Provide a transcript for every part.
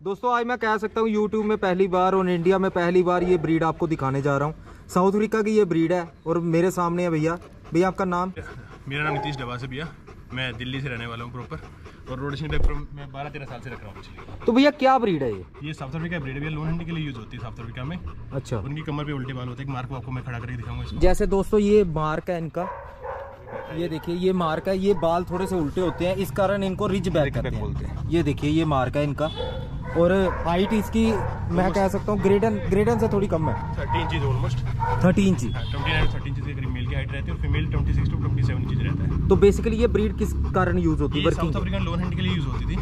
दोस्तों आज मैं कह सकता हूँ यूट्यूब में पहली बार और इंडिया में पहली बार ये ब्रीड आपको दिखाने जा रहा हूँ। साउथ अफ्रीका की ये ब्रीड है और मेरे सामने है भैया। भैया आपका नाम? मेरा नाम नीतीश डबास से भैया। मैं दिल्ली से रहने वाला हूँ प्रॉपर और रोडेशन टाइप पर मैं बारह तेरह साल से रख रहा हूँ तो भैया क्या ब्रीड है ये? ये साउथ अफ्रीका ब्रीड है भैया। लोन हंडी के लिए यूज़ होती है साउथ अफ्रीका में। अच्छा। उनकी कमर पे उल्टे बाल होते हैं। मार्क आपको मैं खड़ा करके दिखाऊँगा जैसे दोस्तों ये मार्क है इनका। ये देखिए ये मार्क है। ये बाल थोड़े से उल्टे होते हैं। इस कारण इनको रिच बैक बोलते हैं। ये देखिए ये मार्क है इनका। और हाइट इसकी मैं कह सकता हूँ ग्रेडन ग्रेडन से थोड़ी कम है। Thirty inches almost thirty inch twenty nine thirty inches के करीब मेल की हाइट रहती है और female twenty six to twenty seven inches रहता है। तो बेसिकली ये ब्रीड किस कारण यूज़ होती है? साउथ अफ्रीकन लोन हैंड के लिए यूज़ होती थी।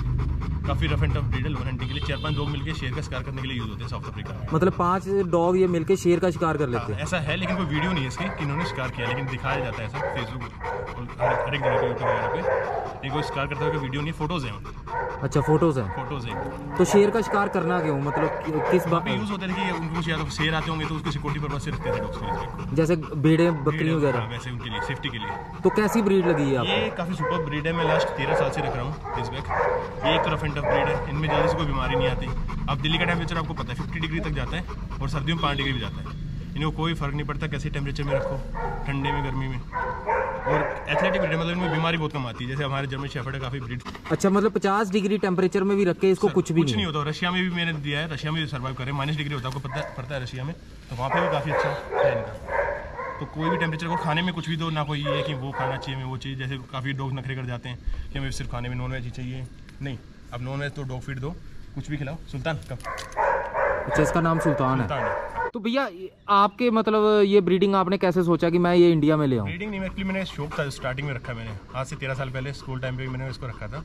काफ़ी रफ एंड टफ ब्रीड है लोन के लिए। चार पाँच लोग मिलकर शेर का शिकार करने के लिए यूज़ होते हैं साउथ अफ्रीका में। मतलब पाँच डॉग ये मिलके शेर का शिकार कर लेते हैं ऐसा है लेकिन कोई वीडियो नहीं है इसकी कि इन्होंने शिकार किया लेकिन दिखाया जाता है ऐसा फेसबुक और हर एक जगह पे यूट्यूब वगैरह पे। लेकिन कोई शिकार करते हुए वीडियो नहीं फ़ोटोज़ हैं अच्छा फ़ोटोज़ हैं। फ़ोटोज़ हैं। तो शेर का शिकार करना क्यों? मतलब किस पे यूज़ होते थे कि उनको कुछ या तो शेर आते होंगे तो उसके सिक्योरिटी पर्पज से रखते थे डॉग्स के जैसे बेड़े बकरी हाँ, वगैरह। वैसे उनके लिए सेफ्टी के लिए। तो कैसी ब्रीड लगी है आपको? ये काफ़ी सुपर ब्रीड है मैं लास्ट तेरह साल से रख रहा हूँ इस बैग ये एक तो रफ एंड टफ ब्रीड है इनमें जल्दी से कोई बीमारी नहीं आती। अब दिल्ली का टेम्परेचर आपको पता है फिफ्टी डिग्री तक जाता है और सर्दियों में पाँच डिग्री भी जाता है। इनको कोई फ़र्क नहीं पड़ता कैसे टेम्परेचर में रखो ठंडे में गर्मी में। और एथलेटिक ब्रीड मतलब इनमें बीमारी बहुत कम आती है। जैसे हमारे जर्मन शेफर्ड है काफ़ी ब्रीड अच्छा मतलब पचास डिग्री टेम्परेचर में भी रख इसको कुछ भी कुछ नहीं होता। रशिया में भी मैंने दिया है रशिया में भी सर्वाइव करें। माइनस डिग्री होता है आपको पता पड़ता है रशिया में। तो वहाँ पे भी काफ़ी अच्छा है इनका। तो कोई भी टेम्परेचर को खाने में कुछ भी दो ना कोई ये है कि वो खाना चाहिए हमें वो चाहिए जैसे काफ़ी डॉग नखरे कर जाते हैं कि हमें सिर्फ़ खाने में नॉन वेज ही चाहिए। नहीं। अब नॉन वेज तो डॉग फ़ीड दो कुछ भी खिलाओ। सुल्तान कब अच्छा इसका नाम सुल्तान है। सुल्तान है। तो भैया आपके मतलब ये ब्रीडिंग आपने कैसे सोचा कि मैं ये इंडिया में ले आऊँ? ब्रीडिंग नहीं एक्चुअली मैंने शौक था स्टार्टिंग में रखा मैंने। आज से तेरह साल पहले स्कूल टाइम पे भी मैंने इसको रखा था।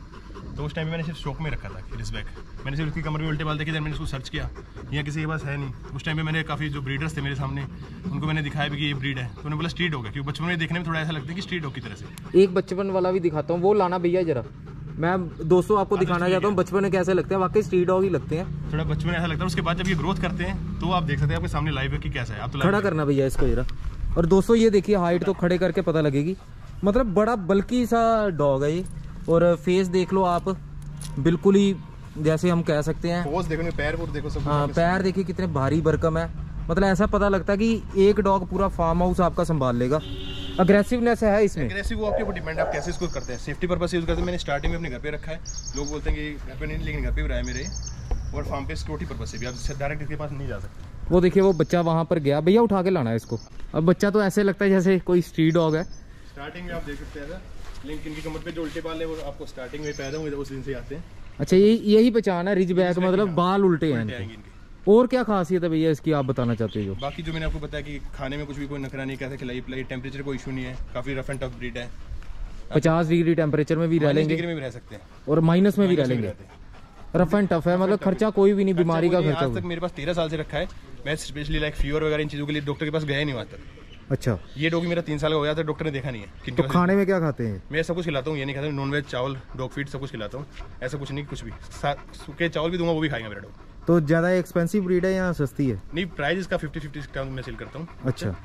तो उस टाइम पे मैंने सिर्फ़ शौक में रखा था रिस्बैक मैंने सिर्फ़ उसकी कमर में उल्टे बाल देखे थे मैंने उसको सर्च किया। यहाँ किसी के पास है नहीं। उस टाइम पे मैंने काफ़ी जो ब्रीडर्स थे मेरे सामने उनको मैंने दिखाया भी कि ये ब्रीड है। तो उन्होंने बोला स्ट्रीट हो। गया क्योंकि बचपन में देखने में थोड़ा ऐसा लगता है कि स्ट्रीट डॉग की तरह से। एक बचपन वाला भी दिखाता हूँ वो लाना भैया जरा। मैं दोस्तों आपको दिखाना चाहता हूँ बचपन में कैसे लगते हैं वाकई स्ट्रीट डॉग ही लगते हैं। थोड़ा बचपन में ऐसा लगता है उसके बाद जब ये ग्रोथ करते हैं तो आप देख सकते हैं आपके सामने लाइव है कि कैसा है। आप तो खड़ा करना भैया इसको जरा। और दोस्तों ये देखिए हाइट तो खड़े करके पता लगेगी। मतलब बड़ा बल्कि सा डॉग है ये। और फेस देख लो आप बिल्कुल ही जैसे हम कह सकते हैं। देखो पैर देखो सब। हाँ पैर देखिए कितने भारी भरकम है। मतलब ऐसा पता लगता है कि एक डॉग पूरा फार्म हाउस आपका संभाल लेगा। अग्रेसिवनेस है इसमें। एग्रेसिव वो आपके ऊपर डिपेंड है आप कैसे इसको करते हैं? सेफ्टी पर्पज से यूज़ करते हैं। मैंने स्टार्टिंग में अपने घर पे रखा है। लोग बोलते हैं कि घर पे नहीं लेकिन घर पे भी रहा है मेरे। और फार्म पे सिक्योरिटी पर्पज से भी। आप डायरेक्ट इसके पास नहीं जा सकते। वो देखिए वो बच्चा वहाँ पर गया। भैया उठा के लाना है इसको। अब बच्चा तो ऐसे लगता है जैसे कोई स्ट्रीट डॉग है। स्टार्टिंग में आप देख सकते हैं लेकिन इनकी कमर पे जो उल्टे बाल है वो आपको स्टार्टिंग में पैदा हुए उस दिन से आते हैं। अच्छा यही यही पहचान है रिज बैक मतलब बाल उल्टे हैं इनके। और क्या खासियत है भैया इसकी आप बताना चाहते हो? बाकी जो मैंने आपको बताया कि खाने में कुछ भी कोई नखरा नहीं कैसे खिलाई पिलाई टेम्परेचर कोई इशू नहीं है। काफ़ी रफ एंड टफ ब्रीड है। पचास डिग्री टेम्परेचर में भी रह लेंगे। डिग्री में भी रह सकते हैं। और माइनस में भी रह लेंगे। रफ एंड टफ है मतलब खर्चा कोई भी नहीं बीमारी का खर्चा आज तक मेरे पास तेरह साल से रखा है। मैं स्पेशली लाइक फीवर वगैरह इन चीज़ों के लिए डॉक्टर के पास गया नहीं आज अच्छा। ये डॉग मेरा तीन साल का हो गया था डॉक्टर ने देखा नहीं है। तो खाने में क्या खाते हैं? मैं सब कुछ खिलाता हूँ ये नहीं खाता नॉन वेज चावल डॉग फ़ीड सब कुछ खिलाता हूँ। ऐसा कुछ नहीं कुछ भी। सूखे चावल भी दूँगा वो भी खाएगा मेरा डॉग तो ज़्यादा एक्सपेंसिव ब्रीड है या सस्ती है? नहीं प्राइस इसका फिफ्टी फिफ्टी टर्म में सेल करता हूँ। अच्छा।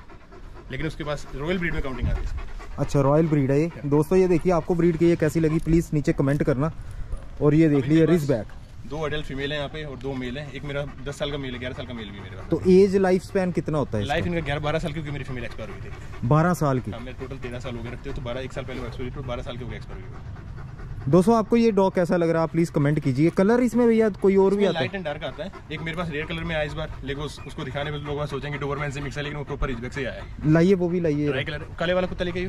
लेकिन उसके पास रॉयल ब्रीड में काउंटिंग आती है अच्छा रॉयल ब्रीड है ये। दोस्तों ये देखिए आपको ब्रीड की ये कैसी लगी प्लीज़ नीचे कमेंट करना। और ये देख लीजिए रिज बैक दो अडल्ट फीमेल है यहाँ पे और दो मेल है। एक मेरा दस साल का मेल है ग्यारह साल का मेल भी मेरे पास। तो एज लाइफ स्पैन कितना होता है लाइफ इनका ग्यारह बारह साल की क्योंकि मेरी फीमेल एक्सपायर हुई थी। बारह साल की। हाँ मैं टोटल तेरह साल हो गए। रखते हो तो बारह एक साल पहले एक्सपायर हुई तो बारह साल के हो गए एक्सपायर हुई दोस्तों आपको ये डॉग कैसा लग रहा है? प्लीज़ कमेंट कीजिए। कलर इसमें भैया कोई और भी आता है? लाइट एंड डार्क आता है। एक मेरे पास रेड कलर में आया इस बार। लेकिन उस, उसको दिखाने में लोग सोचेंगे डोबरमैन से मिक्स है लेकिन वो प्रॉपर से आया है। लाइए वो भी लाइए। कलर काले वाला कुत्ता लेके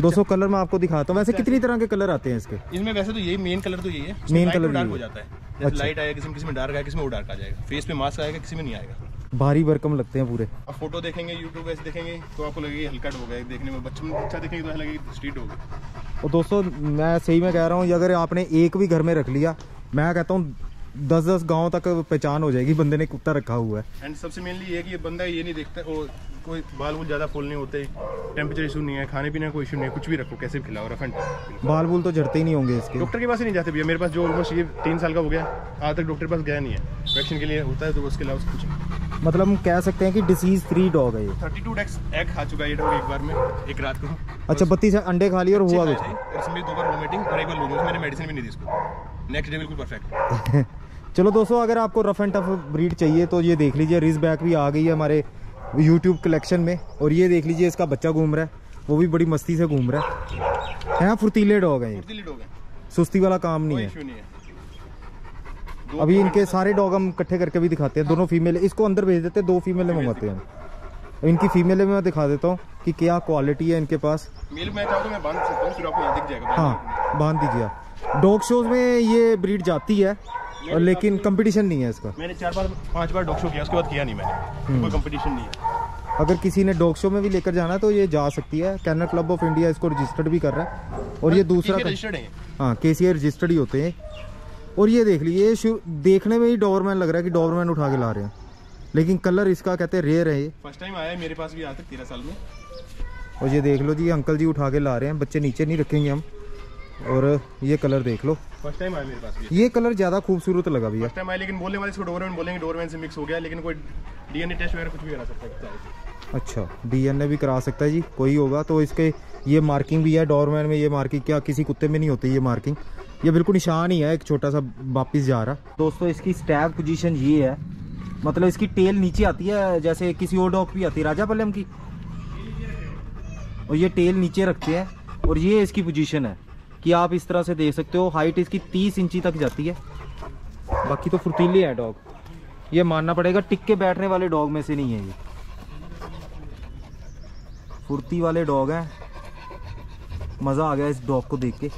दोस्तों कलर मैं आपको दिखाता हूँ। वैसे कितनी तरह के कलर आते हैं इसके? इसमें वैसे तो यही मेन कलर तो यही है। मेन कलर डार्क हो जाता है। लाइट आएगा किसी में किसी में डार्क आएगा किसी में वो डार्क आ जाएगा। फेस पे मास्क आएगा किसी में नहीं आएगा। भारी भरकम लगते हैं पूरे। आप फ़ोटो देखेंगे यूट्यूब ऐसे देखेंगे तो आपको लगेगा हल्का डॉग है देखने में बच्चों में अच्छा देखेंगे तो लगेगा स्ट्रीट डॉग और दोस्तों मैं सही में कह रहा हूँ अगर आपने एक भी घर में रख लिया मैं कहता हूँ दस दस गाँव तक पहचान हो जाएगी बंदे ने कुत्ता रखा हुआ है। एंड सबसे मेनली ये है कि ये बंदा ये नहीं देखता वो कोई बाल वूल ज़्यादा फूल नहीं होते टेम्परेचर इशू नहीं है खाने पीने का कोई इशू नहीं है कुछ भी रखो कैसे भी खिलाओ रफ एंड बाल बुल तो झड़ते ही नहीं होंगे इसके। डॉक्टर के पास ही नहीं जाते भैया मेरे पास जो ऑलमोस्ट ये तीन साल का हो गया आज तक डॉक्टर के पास गया नहीं है। वैक्सीन के लिए होता है तो उसके अलावा कुछ नहीं। मतलब हम कह सकते हैं कि डिसीज फ्री डॉग है ये। थर्टी टू डेक्स एग खा चुका है ये डॉग एक बार में एक रात को। अच्छा बत्तीस अंडे खा लिए और हुआ कुछ? इसमें दो बार वोमिटिंग और एक बार लूज मैंने मेडिसिन भी नहीं दी इसको। नेक्स्ट डे बिल्कुल परफेक्ट चलो दोस्तों अगर आपको रफ एंड टफ ब्रीड चाहिए तो ये देख लीजिए रिज बैक भी आ गई है हमारे यूट्यूब कलेक्शन में और ये देख लीजिए इसका बच्चा घूम रहा है वो भी बड़ी मस्ती से घूम रहा है। हैं फुर्तीले डॉग है ये? फुर्तीली डॉग है। सुस्ती वाला काम नहीं है। नहीं है। अभी इनके सारे डॉग हम इकट्ठे करके भी दिखाते हैं दोनों फीमेल इसको अंदर भेज देते हैं दो फीमेल मंगाते हैं। इनकी फीमेल में मैं दिखा देता हूँ कि क्या क्वालिटी है इनके पास। मेल मैं चाहूँ तो मैं बाँध सकता हूँ फिर आपको दिख जाएगा। हाँ बाँध दीजिए आप। डॉग शोज़ में ये ब्रीड जाती है और लेकिन कंपटीशन नहीं है इसका। मैंने चार बार पाँच बार डॉग शो किया उसके बाद किया नहीं मैंने। कोई कंपटीशन नहीं है। अगर किसी ने डॉग शो में भी लेकर जाना तो ये जा सकती है। कैनल क्लब ऑफ़ इंडिया इसको रजिस्टर्ड भी कर रहा है और ये दूसरा रजिस्टर्ड है। हाँ के सी रजिस्टर्ड ही होते हैं। और ये देख लीजिए ये देखने में ही डॉबरमैन लग रहा है कि डॉबरमैन उठा के ला रहे हैं। लेकिन कलर इसका कहते हैं रेयर है ये। फ़र्स्ट टाइम आया है मेरे पास भी आज तक तेरह साल में। और ये देख लो जी अंकल जी उठा के ला रहे हैं बच्चे नीचे नहीं रखेंगे हम। और ये कलर देख लो। फ़र्स्ट टाइम आया मेरे पास भी। ये कलर ज़्यादा खूबसूरत लगा भैया। फ़र्स्ट टाइम आया लेकिन बोलने वाले इसको डोरमैन बोलेंगे डोरमैन से मिक्स हो गया लेकिन कोई डीएनए टेस्ट वगैरह कुछ भी करा सकता है अच्छा डीएनए भी करा सकता है जी कोई होगा तो इसके ये मार्किंग भी है डोरमैन में ये मार्किंग क्या किसी कुत्ते में नहीं होती ये मार्किंग ये बिल्कुल निशान ही है, एक छोटा सा वापिस जा रहा। दोस्तों, इसकी स्टैब पोजीशन ये है। मतलब इसकी टेल नीचे आती है, जैसे किसी और डॉग भी आती है, राजा पलम की। और ये टेल नीचे रखते हैं, और ये इसकी पोजीशन है, कि आप इस तरह से देख सकते हो हाइट इसकी 30 इंची तक जाती है। बाकी तो फुर्तीले है डॉग ये मानना पड़ेगा टिक के बैठने वाले डॉग में से नहीं है ये। फुर्ती वाले डॉग हैं। मज़ा आ गया इस डॉग को देख के।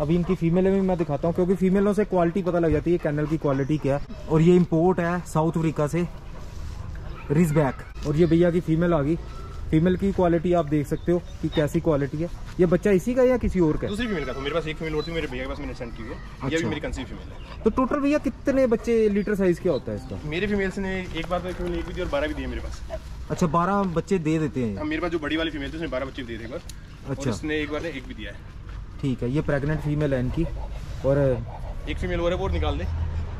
अभी इनकी फीमेल भी मैं दिखाता हूँ क्योंकि फीमेलों से क्वालिटी पता लग जाती है कैनल की क्वालिटी क्या है। और ये इम्पोर्ट है साउथ अफ्रीका से रिज बैक और ये भैया की फीमेल आ गई। फीमेल की क्वालिटी आप देख सकते हो कि कैसी क्वालिटी है। ये बच्चा इसी का या किसी और का दूसरी फीमेल का था। मेरे पास एक फीमेल और थी मेरे भैया के पास मैंने सेंड की है। ये भी अच्छा। मेरी कंसीव फीमेल है। तो टोटल भैया कितने बच्चे लीटर साइज़ क्या होता है इसका? मेरे फीमेल्स ने एक बार तो फीमेल एक भी दी और बारह भी दिए मेरे पास। अच्छा बारह बच्चे दे देते हैं। हाँ, मेरे पास जो बड़ी वाली फीमेल थी उसने बारह बच्चे भी दिए एक बार। अच्छा। उसने एक बार ने एक भी दिया है। ठीक है ये प्रेग्नेंट फीमेल है इनकी। और एक फीमेल और है वो निकाल दे।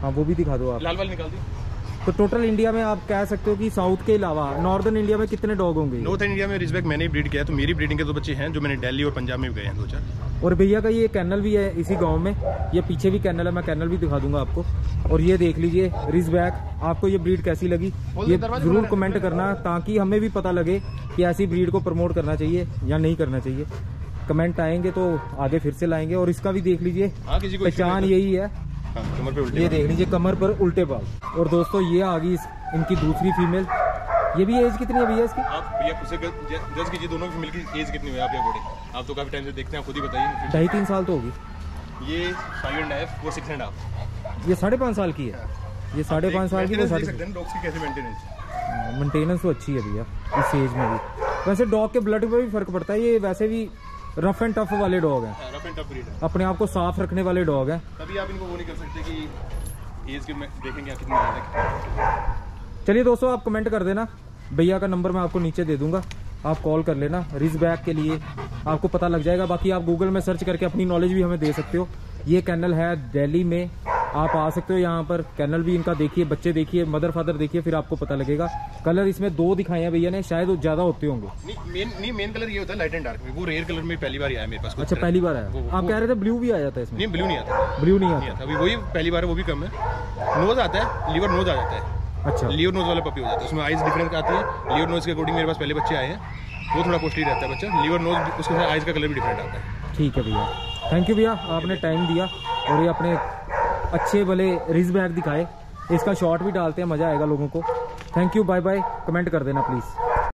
हाँ वो भी दिखा दो आप। लाल वाली निकाल दी। तो टोटल इंडिया में आप कह सकते हो कि साउथ के अलावा नॉर्दर्न इंडिया में कितने डॉग होंगे? नॉर्थ इंडिया में रिजबैक मैंने ब्रीड किया है तो मेरी ब्रीडिंग के दो बच्चे हैं जो मैंने दिल्ली और पंजाब में भी गए हैं दो चार। और भैया का ये कैनल भी है इसी गाँव में ये पीछे भी कैनल है मैं कैनल भी दिखा दूँगा आपको। और ये देख लीजिए रिजबैक आपको ये ब्रीड कैसी लगी? ये ज़रूर कमेंट करना ताकि हमें भी पता लगे कि ऐसी ब्रीड को प्रमोट करना चाहिए या नहीं करना चाहिए। कमेंट आएँगे तो आगे फिर से लाएँगे और इसका भी देख लीजिए हाँ पहचान यही है। है। कमर पे उल्टे ये देख लीजिए कमर पर उल्टे बाल। और दोस्तों ये आ गई इनकी दूसरी फीमेल। ये भी एज कितनी है भैया इसकी? आप भैया जज कीजिए दोनों फीमेल की एज कितनी हुई है आप ये अकॉर्डिंग आप तो काफ़ी टाइम से देखते हैं खुद ही बताइए। ढाई तीन साल तो होगी। ये फाइव एंड हाफ़ वो सिक्स एंड हाफ़ ये साढ़े पाँच साल की है। ये साढ़े पाँच साल की वो साढ़े कैसे मेंटेनेंस मेंटेनेंस तो अच्छी है भैया इस एज में भी। वैसे डॉग के ब्लड पे भी फ़र्क पड़ता है ये वैसे भी रफ एंड टफ वाले डॉग हैं। रफ एंड टफ ब्रीड है। अपने आप को साफ़ रखने वाले डॉग हैं। तभी आप इनको वो नहीं कर सकते कि एज के में देखेंगे आप कितनी है चलिए दोस्तों आप कमेंट कर देना। भैया का नंबर मैं आपको नीचे दे दूँगा। आप कॉल कर लेना। रिज बैक के लिए आपको पता लग जाएगा। बाकी आप गूगल में सर्च करके अपनी नॉलेज भी हमें दे सकते हो। ये कैनल है दिल्ली में। आप आ सकते हो यहाँ पर। कैनल भी इनका देखिए बच्चे देखिए मदर फादर देखिए फिर आपको पता लगेगा। कलर इसमें दो दिखाए हैं भैया ने शायद वो ज़्यादा होते होंगे। नहीं मेन कलर ये होता है लाइट एंड डार्क में। वो रेयर कलर में पहली बार आया मेरे पास अच्छा पहली बार आया। आप कह रहे थे ब्लू भी आ जाता है इसमें? नहीं ब्लू नहीं आता। ब्लू नहीं आता। अभी वही पहली बार वो भी कम है। नोज़ आता है लीवर नोज़ आ जाता है। अच्छा। लियो नोज़ वाला पपी हो जाता है। उसमें आइज़ डिफरेंस आती है। लियो नोज़ के अकॉर्डिंग मेरे पास पहले बच्चे आए हैं। वो थोड़ा कॉस्टली रहता है बच्चा। लिवर नोज़ उसके साथ आइज़ का कलर भी डिफरेंट आता है। ठीक है भैया। थैंक यू भैया आपने टाइम दिया और ये अपने अच्छे भले रिज बैग दिखाए। इसका शॉट भी डालते हैं, मज़ा आएगा लोगों को। Thank you bye bye comment कर देना प्लीज़